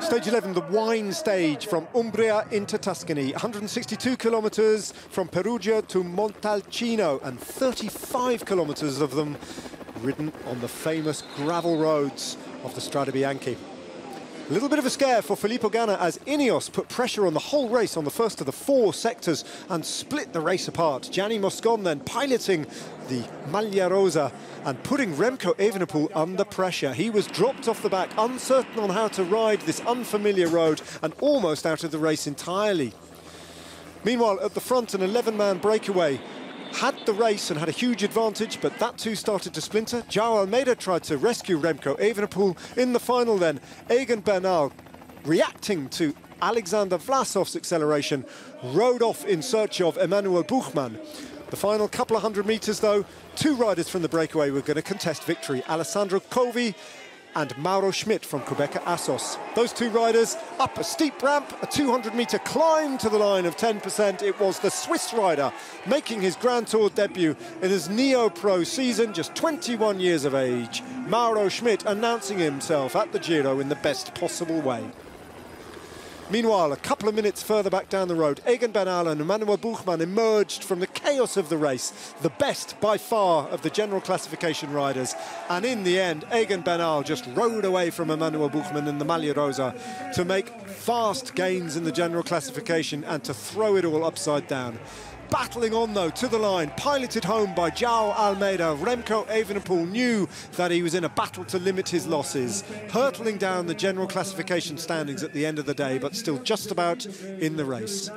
Stage 11, the wine stage from Umbria into Tuscany. 162 kilometres from Perugia to Montalcino and 35 kilometres of them ridden on the famous gravel roads of the Strade Bianche. A little bit of a scare for Filippo Ganna as Ineos put pressure on the whole race on the first of the four sectors and split the race apart. Gianni Moscon then piloting the Maglia Rosa and putting Remco Evenepoel under pressure. He was dropped off the back, uncertain on how to ride this unfamiliar road and almost out of the race entirely. Meanwhile, at the front, an 11-man breakaway had the race and had a huge advantage, but that too started to splinter. Joao Almeida tried to rescue Remco Evenepoel. In the final then, Egan Bernal, reacting to Alexander Vlasov's acceleration, rode off in search of Emanuel Buchmann. The final couple of hundred metres, though, two riders from the breakaway were going to contest victory. Alessandro Covi and Mauro Schmid from Qhubeka Assos. Those two riders up a steep ramp, a 200-metre climb to the line of 10%. It was the Swiss rider making his Grand Tour debut in his Neo-Pro season, just 21 years of age. Mauro Schmid announcing himself at the Giro in the best possible way. Meanwhile, a couple of minutes further back down the road, Egan Bernal and Emanuel Buchmann emerged from the chaos of the race, the best by far of the general classification riders. And in the end, Egan Bernal just rode away from Emanuel Buchmann in the Maglia Rosa to make fast gains in the general classification and to throw it all upside down battling on though to the line, piloted home by Joao Almeida. Remco Evenepoel knew that he was in a battle to limit his losses, hurtling down the general classification standings at the end of the day, but still just about in the race.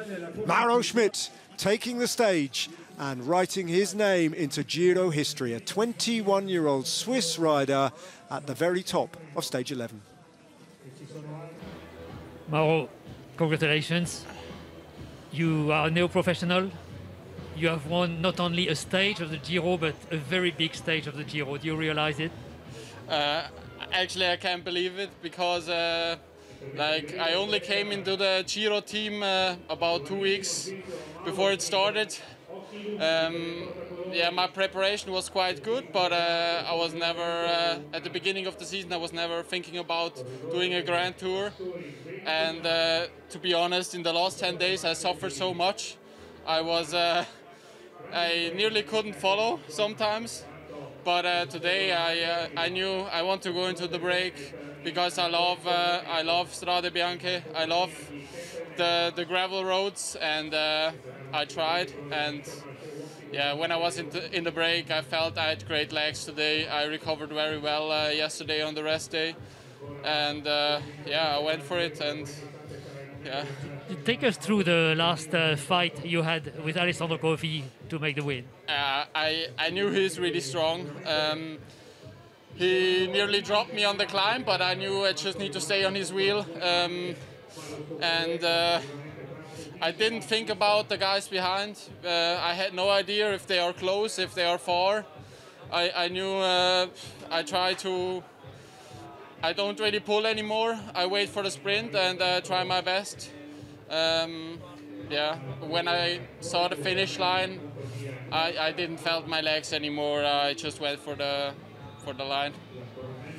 Mauro Schmid taking the stage and writing his name into Giro history, a 21-year-old Swiss rider at the very top of stage 11. Mauro, congratulations. You are a neo-professional you have won not only a stage of the Giro, but a very big stage of the Giro. Do you realize it? Uh, actually, I can't believe it because uh, like I only came into the Giro team uh, about two weeks before it started. Um, yeah, my preparation was quite good, but uh, I was never uh, at the beginning of the season. I was never thinking about doing a Grand Tour, and uh, to be honest, in the last 10 days I suffered so much. I was I nearly couldn't follow sometimes, but uh, today I uh, I knew I want to go into the break because I love uh, I love Strade Bianche. I love the the gravel roads, and uh, I tried. And yeah, when I was in the, in the break, I felt I had great legs today. I recovered very well uh, yesterday on the rest day, and uh, yeah, I went for it and yeah. Take us through the last uh, fight you had with Alessandro Covi to make the win. Uh, I, I knew he's really strong. Um, he nearly dropped me on the climb, but I knew I just need to stay on his wheel. Um, and uh, I didn't think about the guys behind. Uh, I had no idea if they are close, if they are far. I, I knew uh, I try to I don't really pull anymore. I wait for the sprint and uh, try my best. Um, yeah, when I saw the finish line, I, I didn't felt my legs anymore. I just went for the for the line.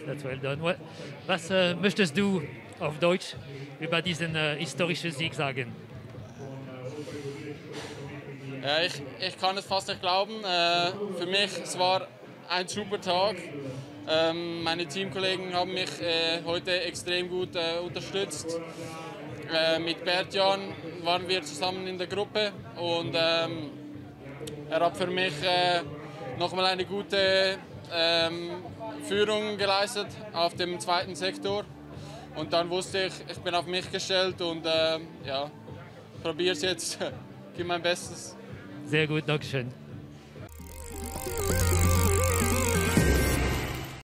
That's well done. What, was uh, möchtest du auf Deutsch über diesen uh, historischen Sieg sagen? Ja, ich, ich kann es fast nicht glauben. Äh, für mich es war ein super Tag. Ähm, meine Teamkollegen haben mich äh, heute extrem gut äh, unterstützt. Äh, mit Bertjan waren wir zusammen in der Gruppe und ähm, er hat für mich äh, nochmal eine gute ähm, Führung geleistet auf dem zweiten Sektor. Und dann wusste ich, ich bin auf mich gestellt und äh, ja, probiere es jetzt, gebe mein Bestes. Sehr gut, Dankeschön.